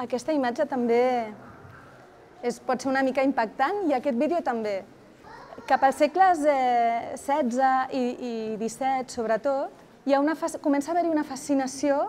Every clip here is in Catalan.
aquesta imatge també és, pot ser una mica impactant i aquest vídeo també. Cap als segles eh, i, i XVII, sobretot, hi ha una, comença a haver-hi una fascinació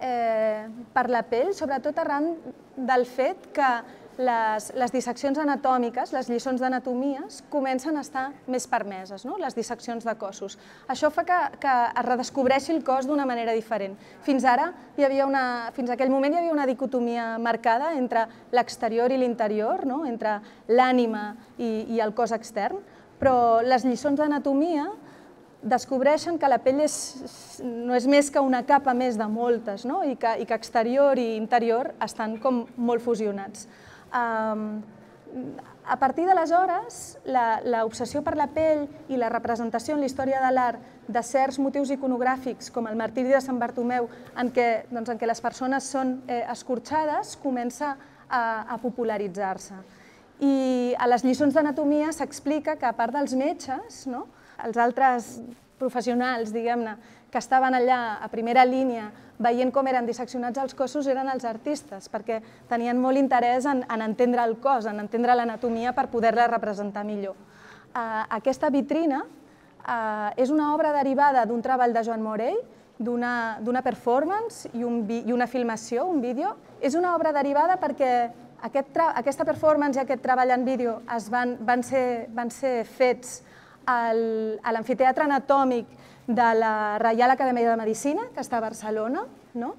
eh, per la pell, sobretot arran del fet que les, les disseccions anatòmiques, les lliçons d'anatomies, comencen a estar més permeses, no? les disseccions de cossos. Això fa que, que es redescobreixi el cos d'una manera diferent. Fins ara, hi havia una, fins a aquell moment hi havia una dicotomia marcada entre l'exterior i l'interior, no? entre l'ànima i, i el cos extern, però les lliçons d'anatomia descobreixen que la pell és, no és més que una capa més de moltes, no? I, que, i que exterior i interior estan com molt fusionats. A partir d'aleshores, l'obsessió per la pell i la representació en la història de l'art de certs motius iconogràfics, com el martiri de Sant Bartomeu, en què, doncs, en què les persones són eh, escorxades, comença a, a popularitzar-se. I a les lliçons d'anatomia s'explica que, a part dels metges, no, els altres professionals, diguem-ne, que estaven allà a primera línia veient com eren disseccionats els cossos eren els artistes, perquè tenien molt interès en, en entendre el cos, en entendre l'anatomia per poder-la representar millor. Uh, aquesta vitrina uh, és una obra derivada d'un treball de Joan Morell, d'una performance i, un, i una filmació, un vídeo. És una obra derivada perquè aquest aquesta performance i aquest treball en vídeo es van, van, ser, van ser fets al, a l'amfiteatre anatòmic de la Reial Acadèmia de Medicina, que està a Barcelona, no?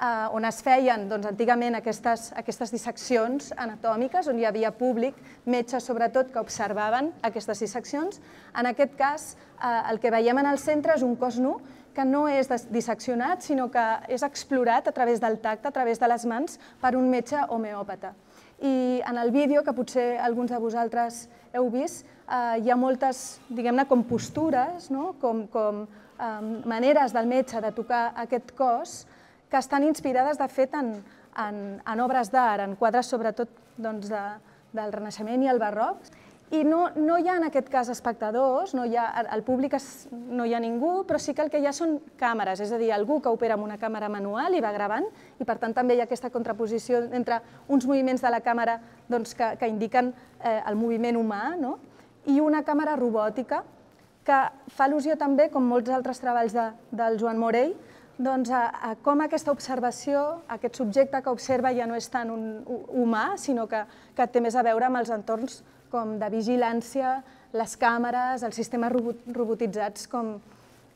eh, on es feien doncs, antigament aquestes, aquestes disseccions anatòmiques, on hi havia públic, metges sobretot, que observaven aquestes disseccions. En aquest cas, eh, el que veiem en el centre és un cos nu que no és disseccionat, sinó que és explorat a través del tacte, a través de les mans, per un metge homeòpata. I en el vídeo, que potser alguns de vosaltres heu vist, eh, hi ha moltes, diguem-ne, com postures, no? com, com eh, maneres del metge de tocar aquest cos que estan inspirades, de fet, en, en, en obres d'art, en quadres sobretot doncs, de, del Renaixement i el Barroc. I no, no hi ha en aquest cas espectadors, no hi ha, el públic es, no hi ha ningú, però sí que el que hi ha són càmeres, és a dir, algú que opera amb una càmera manual i va gravant, i per tant també hi ha aquesta contraposició entre uns moviments de la càmera doncs, que, que indiquen eh, el moviment humà, no? i una càmera robòtica que fa al·lusió també, com molts altres treballs de, del Joan Morell, doncs a, a com aquesta observació, aquest subjecte que observa ja no és tant un, un humà, sinó que, que té més a veure amb els entorns com de vigilància, les càmeres, els sistemes robotitzats com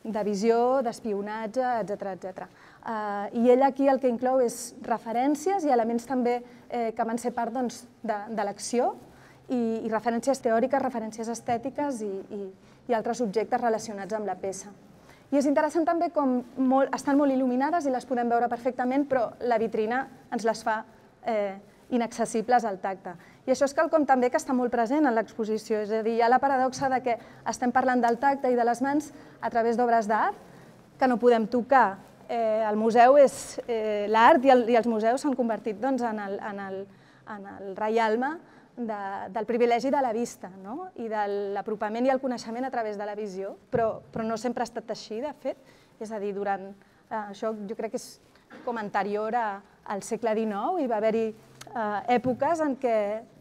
de visió, d'espionatge, etc etc. Uh, I ell aquí el que inclou és referències i elements també eh, que van ser part doncs, de, de l'acció i, i referències teòriques, referències estètiques i, i, i altres objectes relacionats amb la peça. I és interessant també com molt, estan molt il·luminades i les podem veure perfectament, però la vitrina ens les fa eh, inaccessibles al tacte. I això és quelcom també que està molt present en l'exposició, és a dir, hi ha la paradoxa de que estem parlant del tacte i de les mans a través d'obres d'art que no podem tocar. Eh, el museu és eh, l'art i, el, i els museus s'han convertit doncs, en, el, en, el, en el reialme de, del privilegi de la vista no? i de l'apropament i el coneixement a través de la visió, però, però no sempre ha estat així, de fet. És a dir, durant eh, això jo crec que és com anterior al segle XIX i va haver-hi eh, èpoques en què,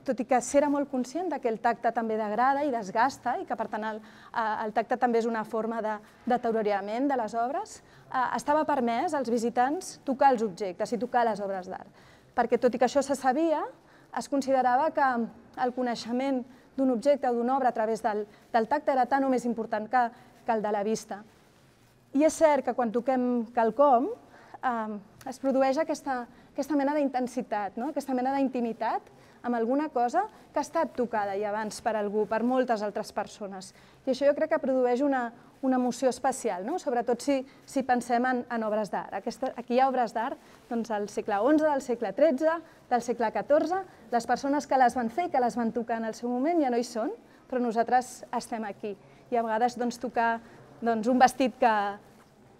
tot i que s'era molt conscient que el tacte també degrada i desgasta i que per tant el, eh, el tacte també és una forma de deteriorament de les obres, eh, estava permès als visitants tocar els objectes i tocar les obres d'art. Perquè tot i que això se sabia, es considerava que el coneixement d'un objecte o d'una obra a través del, del tacte era tan o més important que, que el de la vista. I és cert que quan toquem quelcom eh, es produeix aquesta, aquesta mena d'intensitat, no? aquesta mena d'intimitat amb alguna cosa que ha estat tocada ja abans per algú, per moltes altres persones. I això jo crec que produeix una, una emoció especial, no? sobretot si, si pensem en, en obres d'art. Aquí hi ha obres d'art doncs, del segle XI, del segle XIII, del segle XIV. Les persones que les van fer i que les van tocar en el seu moment ja no hi són, però nosaltres estem aquí. I a vegades doncs, tocar doncs, un vestit que,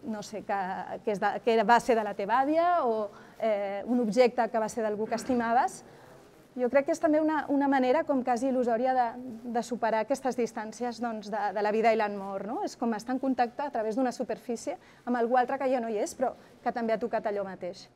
no sé, que, que, és de, que va ser de la teva àvia o eh, un objecte que va ser d'algú que estimaves, jo crec que és també una, una manera com quasi il·lusòria de, de superar aquestes distàncies doncs, de, de la vida i l'amor. No? És com estar en contacte a través d'una superfície amb algú altre que ja no hi és, però que també ha tocat allò mateix.